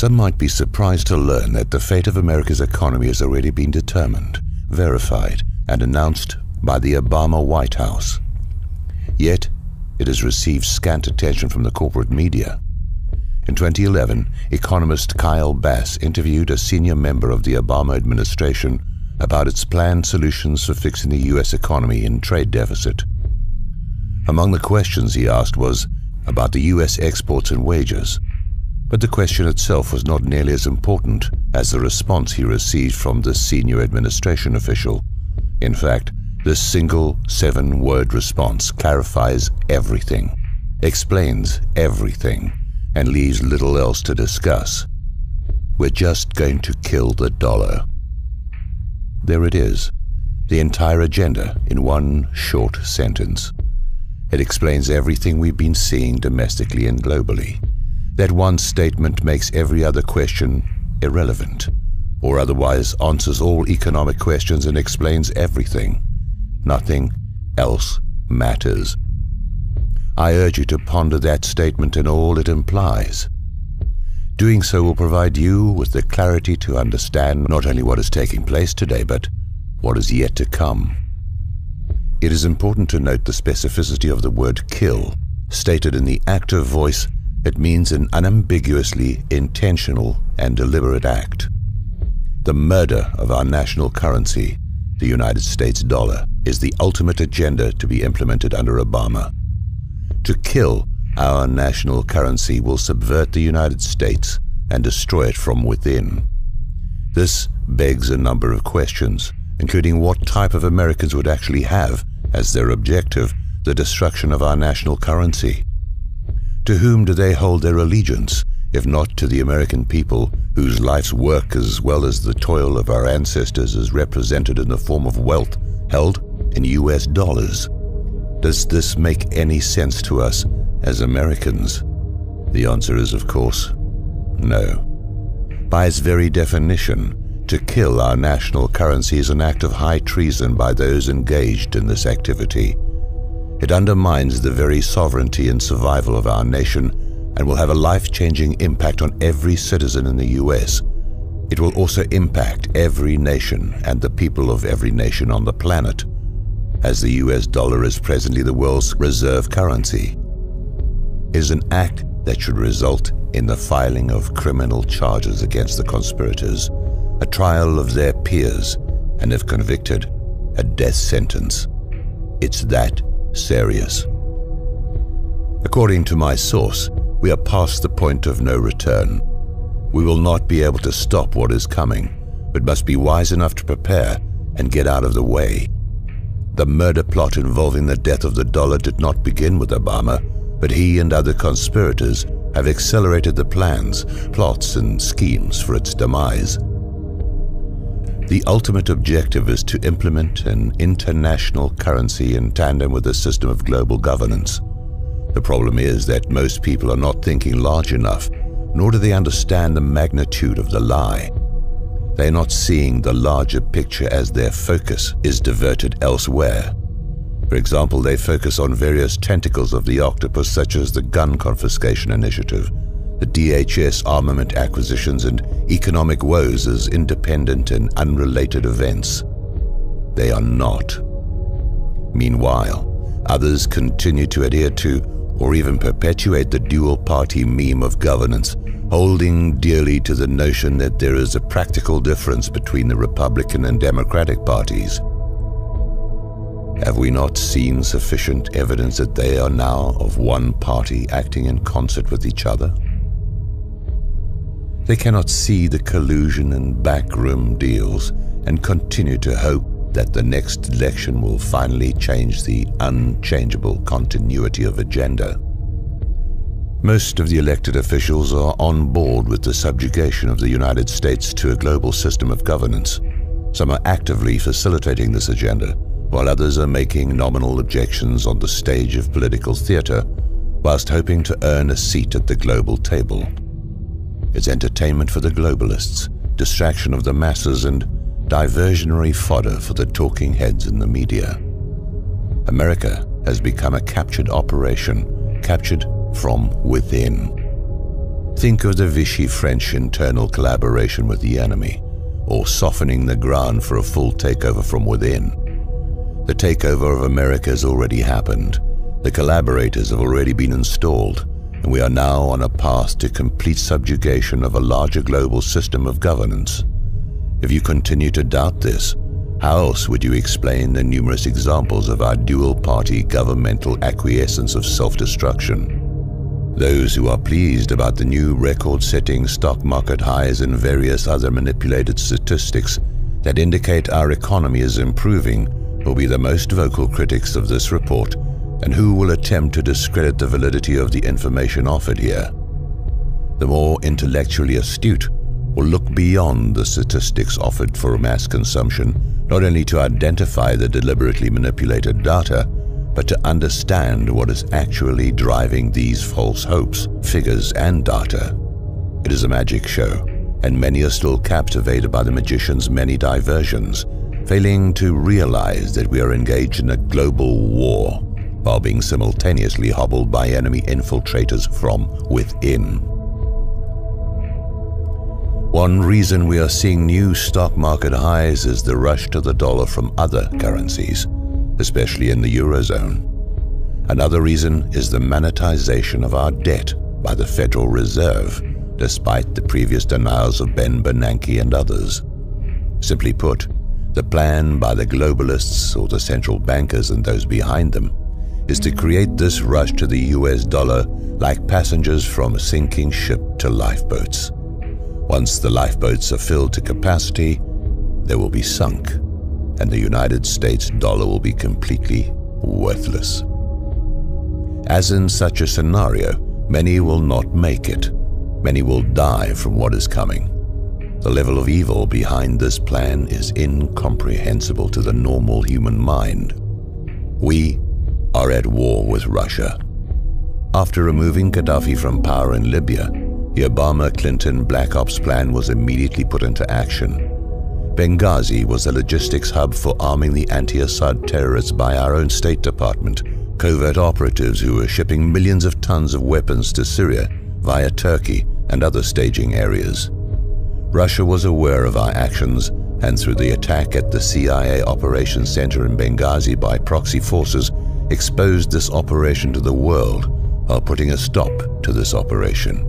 Some might be surprised to learn that the fate of America's economy has already been determined, verified, and announced by the Obama White House. Yet, it has received scant attention from the corporate media. In 2011, economist Kyle Bass interviewed a senior member of the Obama administration about its planned solutions for fixing the U.S. economy and trade deficit. Among the questions he asked was about the U.S. exports and wages, but the question itself was not nearly as important as the response he received from the senior administration official. In fact, this single seven word response clarifies everything, explains everything, and leaves little else to discuss. We're just going to kill the dollar. There it is, the entire agenda in one short sentence. It explains everything we've been seeing domestically and globally. That one statement makes every other question irrelevant, or otherwise answers all economic questions and explains everything. Nothing else matters. I urge you to ponder that statement and all it implies. Doing so will provide you with the clarity to understand not only what is taking place today, but what is yet to come. It is important to note the specificity of the word kill. Stated in the active voice, it means an unambiguously intentional and deliberate act. The murder of our national currency, the United States dollar, is the ultimate agenda to be implemented under Obama. To kill our national currency will subvert the United States and destroy it from within. This begs a number of questions, including what type of Americans would actually have as their objective the destruction of our national currency. To whom do they hold their allegiance, if not to the American people, whose life's work as well as the toil of our ancestors is represented in the form of wealth held in US dollars? Does this make any sense to us as Americans? The answer is, of course, no. By its very definition, to kill our national currency is an act of high treason by those engaged in this activity. It undermines the very sovereignty and survival of our nation and will have a life-changing impact on every citizen in the U.S. It will also impact every nation and the people of every nation on the planet as the US dollar is presently the world's reserve currency, is an act that should result in the filing of criminal charges against the conspirators, a trial of their peers, and if convicted, a death sentence. It's that serious. According to my source, we are past the point of no return. We will not be able to stop what is coming, but must be wise enough to prepare and get out of the way. The murder plot involving the death of the dollar did not begin with Obama, but he and other conspirators have accelerated the plans, plots, and schemes for its demise. The ultimate objective is to implement an international currency in tandem with a system of global governance. The problem is that most people are not thinking large enough, nor do they understand the magnitude of the lie. They're not seeing the larger picture as their focus is diverted elsewhere. For example, they focus on various tentacles of the octopus such as the gun confiscation initiative, the DHS armament acquisitions and economic woes as independent and unrelated events. They are not. Meanwhile, others continue to adhere to or even perpetuate the dual-party meme of governance holding dearly to the notion that there is a practical difference between the Republican and Democratic parties. Have we not seen sufficient evidence that they are now of one party acting in concert with each other? They cannot see the collusion and backroom deals and continue to hope that the next election will finally change the unchangeable continuity of agenda. Most of the elected officials are on board with the subjugation of the United States to a global system of governance. Some are actively facilitating this agenda, while others are making nominal objections on the stage of political theatre, whilst hoping to earn a seat at the global table. It's entertainment for the globalists, distraction of the masses, and diversionary fodder for the talking heads in the media. America has become a captured operation, captured from within. Think of the Vichy French internal collaboration with the enemy, or softening the ground for a full takeover from within. The takeover of America has already happened. The collaborators have already been installed, we are now on a path to complete subjugation of a larger global system of governance. If you continue to doubt this, how else would you explain the numerous examples of our dual-party governmental acquiescence of self-destruction? Those who are pleased about the new record-setting stock market highs and various other manipulated statistics that indicate our economy is improving will be the most vocal critics of this report and who will attempt to discredit the validity of the information offered here. The more intellectually astute will look beyond the statistics offered for mass consumption, not only to identify the deliberately manipulated data, but to understand what is actually driving these false hopes, figures, and data. It is a magic show, and many are still captivated by the magician's many diversions, failing to realize that we are engaged in a global war while being simultaneously hobbled by enemy infiltrators from within. One reason we are seeing new stock market highs is the rush to the dollar from other currencies, especially in the Eurozone. Another reason is the monetization of our debt by the Federal Reserve, despite the previous denials of Ben Bernanke and others. Simply put, the plan by the globalists or the central bankers and those behind them is to create this rush to the US dollar like passengers from a sinking ship to lifeboats. Once the lifeboats are filled to capacity, they will be sunk, and the United States dollar will be completely worthless. As in such a scenario, many will not make it. Many will die from what is coming. The level of evil behind this plan is incomprehensible to the normal human mind. We are at war with Russia. After removing Gaddafi from power in Libya, the Obama-Clinton Black Ops plan was immediately put into action. Benghazi was the logistics hub for arming the anti-Assad terrorists by our own State Department, covert operatives who were shipping millions of tons of weapons to Syria via Turkey and other staging areas. Russia was aware of our actions and through the attack at the CIA Operations Center in Benghazi by proxy forces exposed this operation to the world while putting a stop to this operation.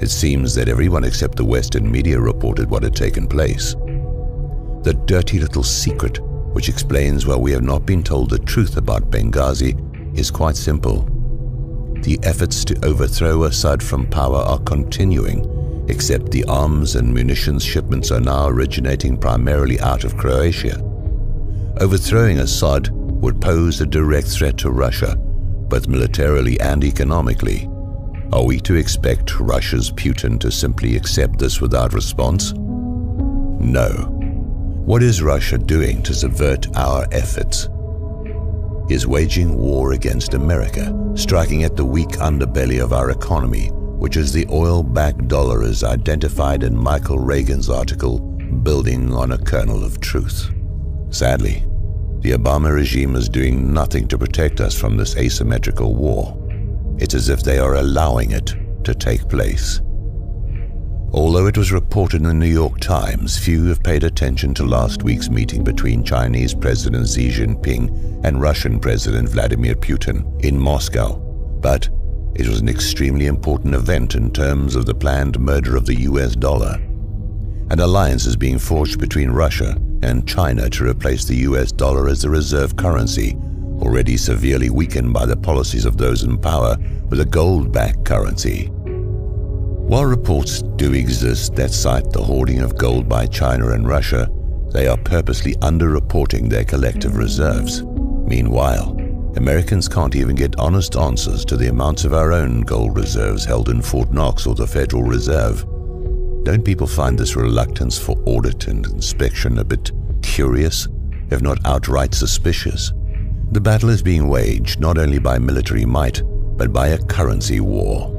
It seems that everyone except the Western media reported what had taken place. The dirty little secret, which explains why we have not been told the truth about Benghazi, is quite simple. The efforts to overthrow Assad from power are continuing, except the arms and munitions shipments are now originating primarily out of Croatia. Overthrowing Assad would pose a direct threat to Russia, both militarily and economically, are we to expect Russia's Putin to simply accept this without response? No. What is Russia doing to subvert our efforts? Is waging war against America, striking at the weak underbelly of our economy, which is the oil-backed dollar as identified in Michael Reagan's article, Building on a Kernel of Truth. Sadly, the Obama regime is doing nothing to protect us from this asymmetrical war. It's as if they are allowing it to take place. Although it was reported in the New York Times, few have paid attention to last week's meeting between Chinese President Xi Jinping and Russian President Vladimir Putin in Moscow. But it was an extremely important event in terms of the planned murder of the US dollar. An alliance is being forged between Russia and China to replace the US dollar as the reserve currency already severely weakened by the policies of those in power with a gold-backed currency. While reports do exist that cite the hoarding of gold by China and Russia, they are purposely underreporting their collective reserves. Meanwhile, Americans can't even get honest answers to the amounts of our own gold reserves held in Fort Knox or the Federal Reserve. Don't people find this reluctance for audit and inspection a bit curious, if not outright suspicious? The battle is being waged not only by military might, but by a currency war.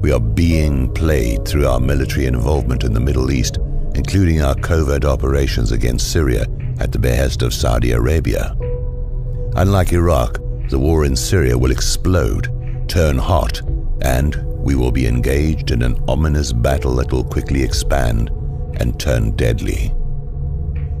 We are being played through our military involvement in the Middle East, including our covert operations against Syria at the behest of Saudi Arabia. Unlike Iraq, the war in Syria will explode, turn hot, and we will be engaged in an ominous battle that will quickly expand and turn deadly.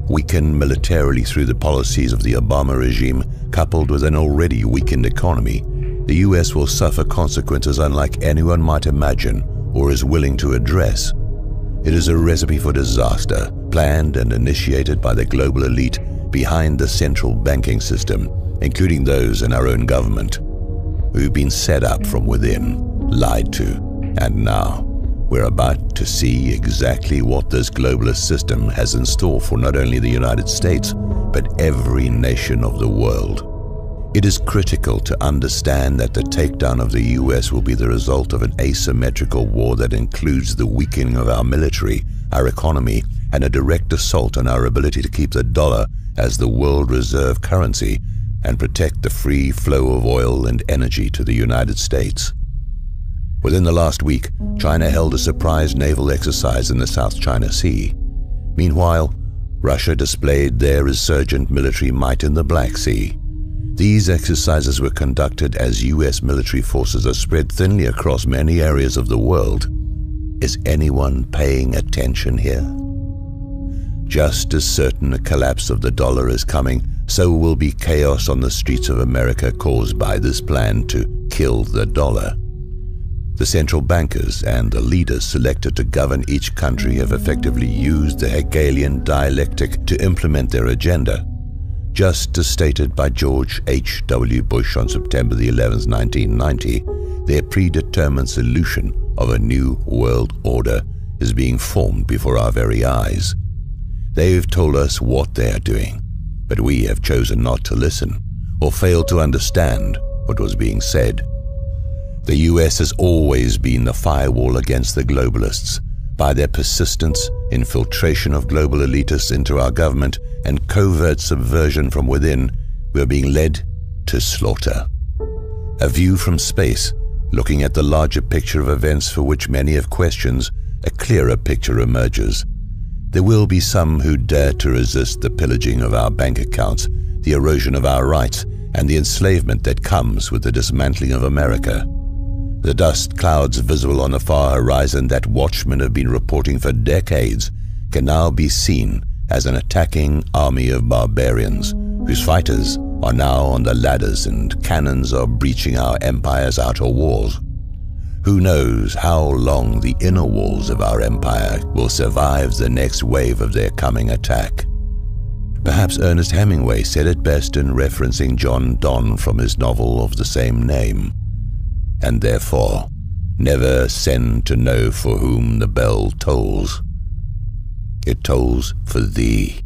Weakened militarily through the policies of the Obama regime, coupled with an already weakened economy, the US will suffer consequences unlike anyone might imagine or is willing to address. It is a recipe for disaster, planned and initiated by the global elite behind the central banking system, including those in our own government, who've been set up from within, lied to, and now we're about to see exactly what this globalist system has in store for not only the United States, but every nation of the world. It is critical to understand that the takedown of the US will be the result of an asymmetrical war that includes the weakening of our military, our economy, and a direct assault on our ability to keep the dollar as the world reserve currency and protect the free flow of oil and energy to the United States. Within the last week, China held a surprise naval exercise in the South China Sea. Meanwhile, Russia displayed their resurgent military might in the Black Sea. These exercises were conducted as U.S. military forces are spread thinly across many areas of the world. Is anyone paying attention here? Just as certain a collapse of the dollar is coming, so will be chaos on the streets of America caused by this plan to kill the dollar. The central bankers and the leaders selected to govern each country have effectively used the Hegelian dialectic to implement their agenda, just as stated by George H.W. Bush on September the 11th, 1990, their predetermined solution of a new world order is being formed before our very eyes. They've told us what they are doing, but we have chosen not to listen or failed to understand what was being said. The US has always been the firewall against the globalists by their persistence, infiltration of global elitists into our government, and covert subversion from within. We are being led to slaughter. A view from space, looking at the larger picture of events for which many have questions, a clearer picture emerges. There will be some who dare to resist the pillaging of our bank accounts, the erosion of our rights, and the enslavement that comes with the dismantling of America. The dust clouds visible on the far horizon that watchmen have been reporting for decades can now be seen as an attacking army of barbarians whose fighters are now on the ladders and cannons are breaching our empire's outer walls. Who knows how long the inner walls of our empire will survive the next wave of their coming attack. Perhaps Ernest Hemingway said it best in referencing John Donne from his novel of the same name and therefore never send to know for whom the bell tolls. It tolls for thee.